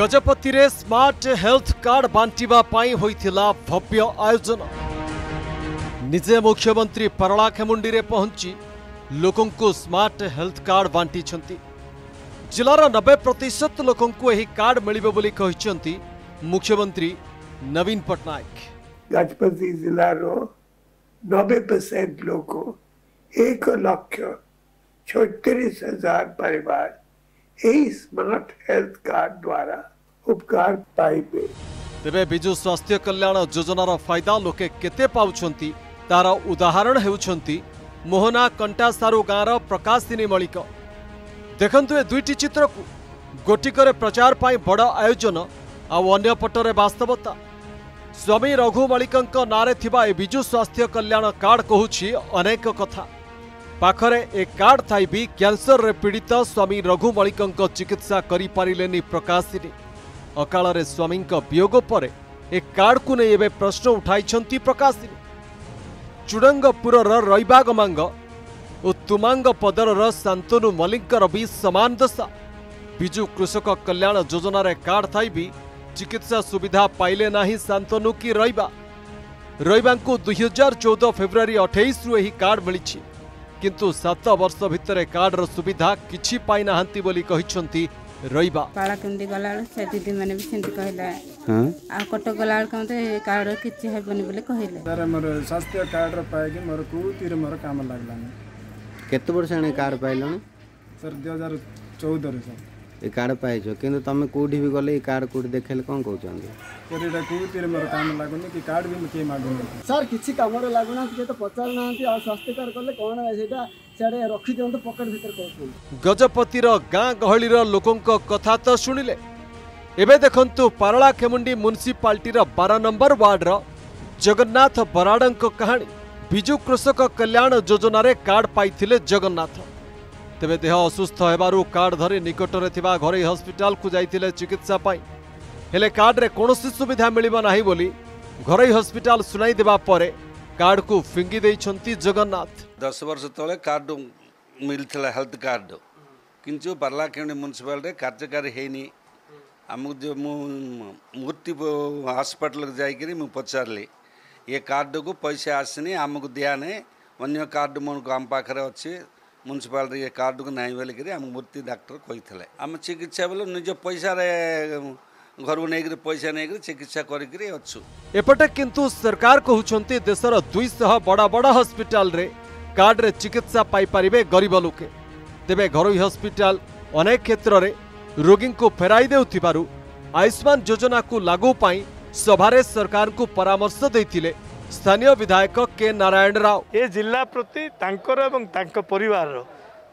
गजपति रे smart health card बांटिबा पाई भव्य आयोजन निजे मुख्यमंत्री परलाखेमुंडी रे पहुंची लोकों को स्मार्ट हेल्थ कार्ड बांटी छंती जिलार 90 प्रतिशत लोकों को यही कार्ड मिलिबो बोली कहिसंती मुख्यमंत्री नवीन पटनायक गजपति जिलार 90 परसेंट लोग एक लक्ष छत्तीस हजार परिवार ଏହି ସ୍ମାର୍ଟ ହେଲ୍ଥ କାର୍ଡ ଦ୍ୱାରା ଉପକାର ପାଇବେ ତେବେ ବିଜୁ ସ୍ୱାସ୍ଥ୍ୟ କଲ୍ୟାଣ ଯୋଜନାର ଫାଇଦା ଲୋକେ କେତେ ପାଉଛନ୍ତି ତାର ଉଦାହରଣ ହେଉଛନ୍ତି ମୋହନା କଣ୍ଟାସାରୁ ଗାଁର ପ୍ରକାଶିନୀ ମଳିକ ଦେଖନ୍ତୁ ଏ ଦୁଇଟି ଚିତ୍ରକୁ ଗୋଟିକରେ ପ୍ରଚାର ପାଇଁ ବଡ଼ ଆୟୋଜନ ଆଉ ଅନ୍ୟ ପଟରେ ବାସ୍ତବତା ସ୍ୱାମୀ ରଘୁ ମଳିକଙ୍କ ନାଁରେ ଥିବା ଏ ବିଜୁ ସ୍ୱାସ୍ଥ୍ୟ କଲ୍ୟାଣ କାର୍ଡ କହୁଛି ଅନେକ କଥା ପାଖରେ ଏ କାର୍ଡ ଥାଇ ବି କ୍ୟାନ୍ସରରେ ପୀଡ଼ିତ ସ୍ୱାମୀ ରଘୁ ମଳିକଙ୍କ ଚିକିତ୍ସା କରିପାରିଲେନି ପ୍ରକାଶିନୀ ଅକାଳରେ ସ୍ୱାମୀଙ୍କ ବିୟୋଗ ପରେ ଏ କାର୍ଡକୁ ନେଇ ଏବେ ପ୍ରଶ୍ନ ଉଠାଇଛନ୍ତି ପ୍ରକାଶିନୀ ଚୁଡ଼ଙ୍ଗପୁରର ରୈବାଗମାଙ୍ଗ ଓ ତୁମାଙ୍ଗ ପଦରର ଶାନ୍ତନୁ ମଲ୍ଲିକଙ୍କର ବି ସମାନ ଦଶା ବିଜୁ କୃଷକ କଲ୍ୟାଣ ଯୋଜନାରେ କାର୍ଡ ଥାଇ ବି ଚିକିତ୍ସା ସୁବିଧା ପାଇଲେ ନାହିଁ ଶାନ୍ତନୁ କି ରଇବା ରଇବାଙ୍କୁ ଦୁଇହଜାର ଚଉଦ ଫେବୃଆରୀ ଅଠେଇଶରୁ ଏହି କାର୍ଡ ମିଳିଛି କିନ୍ତୁ ସାତ ବର୍ଷ ଭିତରେ କାର୍ଡର ସୁବିଧା କିଛି ପାଇନାହାନ୍ତି ବୋଲି କହିଛନ୍ତି ରହିବା ପାଳ କେମିତି ଗଲାବେଳେ ସେ ଦିଦିମାନେ ବି ସେମିତି କହିଲେ ଆଉ କଟକ ଗଲାବେଳକୁ ମୋତେ କାର୍ଡ କିଛି ହେବନି ବୋଲି କହିଲେ ସାର୍ ମୋର ସ୍ୱାସ୍ଥ୍ୟ କାର୍ଡର ପାଇକି ମୋର କୋଉଥିରେ ମୋର କାମ ଲାଗିଲାନି କେତେ ବର୍ଷ ହେଲାଣି କାର୍ଡ ପାଇଲଣି ସାର୍ ଦୁଇ ହଜାର ଚଉଦରେ ସାର୍ ଏ କାର୍ଡ଼ ପାଇଛ କିନ୍ତୁ ତମେ କେଉଁଠି ବି ଗଲେ ଏ କାର୍ଡ଼ କେଉଁଠି ଦେଖେଇଲେ କ'ଣ କହୁଛନ୍ତି କୋଡ଼ିଏଟା କେଉଁଥିରେ ମୋର କାମ ଲାଗୁନି କି କାର୍ଡ଼ ବି କିଏ ମାଗୁନି ସାର୍ କିଛି କାମରେ ଲାଗୁନାହାନ୍ତି କିଏ ତ ପଚାରୁନାହାନ୍ତି ଆଉ ସ୍ୱାସ୍ଥ୍ୟ କାର୍ଡ଼ କଲେ କ'ଣ ସେଇଟା ସିଆଡ଼େ ରଖିଦିଅନ୍ତୁ ପକେଟ୍ ଭିତରେ କହୁଛନ୍ତି ଗଜପତିର ଗାଁ ଗହଳିର ଲୋକଙ୍କ କଥା ତ ଶୁଣିଲେ ଏବେ ଦେଖନ୍ତୁ ପାରଳାଖେମୁଣ୍ଡି ମ୍ୟୁନିସିପାଲିଟିର ବାର ନମ୍ବର ୱାର୍ଡ଼ର ଜଗନ୍ନାଥ ବରାଡ଼ଙ୍କ କାହାଣୀ ବିଜୁ କୃଷକ କଲ୍ୟାଣ ଯୋଜନାରେ କାର୍ଡ଼ ପାଇଥିଲେ ଜଗନ୍ନାଥ ତେବେ ଦେହ ଅସୁସ୍ଥ ହେବାରୁ କାର୍ଡ ଧରି ନିକଟରେ ଥିବା ଘରୋଇ ହସ୍ପିଟାଲକୁ ଯାଇଥିଲେ ଚିକିତ୍ସା ପାଇଁ ହେଲେ କାର୍ଡରେ କୌଣସି ସୁବିଧା ମିଳିବ ନାହିଁ ବୋଲି ଘରୋଇ ହସ୍ପିଟାଲ ଶୁଣାଇ ଦେବା ପରେ କାର୍ଡକୁ ଫିଙ୍ଗି ଦେଇଛନ୍ତି ଜଗନ୍ନାଥ ଦଶ ବର୍ଷ ତଳେ କାର୍ଡ ମିଳିଥିଲା ହେଲ୍ଥ କାର୍ଡ କିନ୍ତୁ ବାର୍ଲାକେଣ୍ଡି ମ୍ୟୁନିସିପାଲିଟି କାର୍ଯ୍ୟକାରୀ ହେଇନି ଆମକୁ ଯେଉଁ ମୁଁ ମୂର୍ତ୍ତି ହସ୍ପିଟାଲକୁ ଯାଇକରି ମୁଁ ପଚାରିଲି ଏ କାର୍ଡକୁ ପଇସା ଆସିନି ଆମକୁ ଦିଆନାହିଁ ଅନ୍ୟ କାର୍ଡ ମୋ ଆମ ପାଖରେ ଅଛି ମୁନିସିପାଲିଟିରେ କାର୍ଡ଼କୁ ନାହିଁ ବୋଲିକିରି ଆମ ମୂର୍ତ୍ତି ଡାକ୍ତର କହିଥିଲେ ଆମେ ଚିକିତ୍ସା ବେଲେ ନିଜ ପଇସାରେ ঘরু নেই পয়সা নেই চিকিৎসা করি অছু এপটে কিন্তু সরকার কুমার দেশের দুইশহ বড় বড় হসপিটাল কার্ডে চিকিৎসা পাইপারে গরিব লোকে তেমনি ঘরোই হসপিটাল অনেক ক্ষেত্রে রোগী ফেরাই দেউবার আয়ুষ্মান যোজনা লাগু পাই সভার সরকার পরামর্শ দিয়ে ସ୍ଥାନୀୟ ବିଧାୟକ କେ ନାରାୟଣ ରାଓ ଏ ଜିଲ୍ଲା ପ୍ରତି ତାଙ୍କର ଏବଂ ତାଙ୍କ ପରିବାରର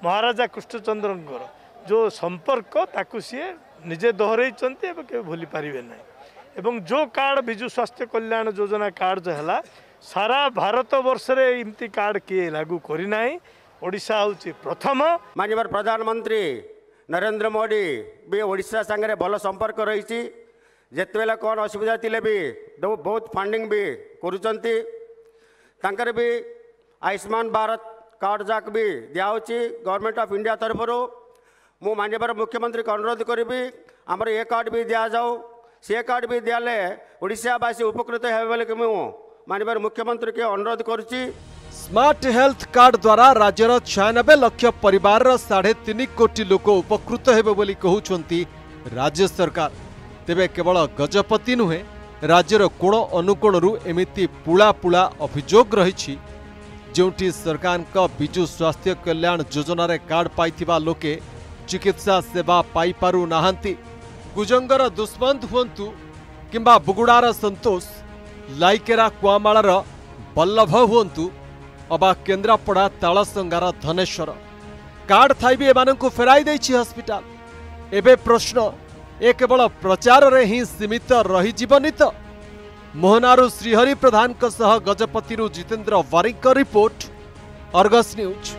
ମହାରାଜା କୃଷ୍ଣଚନ୍ଦ୍ରଙ୍କର ଯେଉଁ ସମ୍ପର୍କ ତାକୁ ସିଏ ନିଜେ ଦୋହରାଇଛନ୍ତି ଏବଂ କେବେ ଭୁଲିପାରିବେ ନାହିଁ ଏବଂ ଯେଉଁ କାର୍ଡ଼ ବିଜୁ ସ୍ୱାସ୍ଥ୍ୟ କଲ୍ୟାଣ ଯୋଜନା କାର୍ଡ଼ ଯେଉଁ ହେଲା ସାରା ଭାରତ ବର୍ଷରେ ଏମିତି କାର୍ଡ଼ କିଏ ଲାଗୁ କରିନାହିଁ ଓଡ଼ିଶା ହେଉଛି ପ୍ରଥମ ମାନ୍ୟବର ପ୍ରଧାନମନ୍ତ୍ରୀ ନରେନ୍ଦ୍ର ମୋଦି ବି ଓଡ଼ିଶା ସାଙ୍ଗରେ ଭଲ ସମ୍ପର୍କ ରହିଛି जिते कौन असुविधा थी भी बहुत फंडिंग भी कर आयुष्मान भारत कार्ड जाक भी दिहे गवर्नमेंट ऑफ इंडिया तरफ मुझे मुख्यमंत्री को अनुरोध करी आम ए कार्ड भी दि जाऊ सी कार्ड भी दिखे ओडावासी उपकृत है मानवर मुख्यमंत्री के अनुरोध कर स्मार्ट हेल्थ कार्ड द्वारा राज्यर छयानबे लक्ष पर साढ़े तीन कोटी लोक उपकृत होते राज्य सरकार तेरे केवल गजपति नुहे राज्यर कोण अनुकोण एमती पुला पुला अभोग रही जोटी सरकार विजु स्वास्थ्य कल्याण योजन कार्ड पाई लोके चिकित्सा सेवा पाई गुजंगर कुजंगर दुष्मंत हूँ किंवा बुगुड़ार सतोष लाइकेरा कुआमाला बल्लभ हूँ अबा केन्द्रापड़ा तालसंगार धनेश्वर कार्ड थी एमं फेर हस्पिटाल एवं प्रश्न ଏ କେବଳ ପ୍ରଚାରରେ ହିଁ ସୀମିତ ରହିଯିବନି ତ ମୋହନାରୁ ଶ୍ରୀହରି ପ୍ରଧାନଙ୍କ ସହ ଗଜପତିରୁ ଜିତେନ୍ଦ୍ର ବାରିକଙ୍କ ରିପୋର୍ଟ ଅର୍ଗସ୍ ନ୍ୟୁଜ୍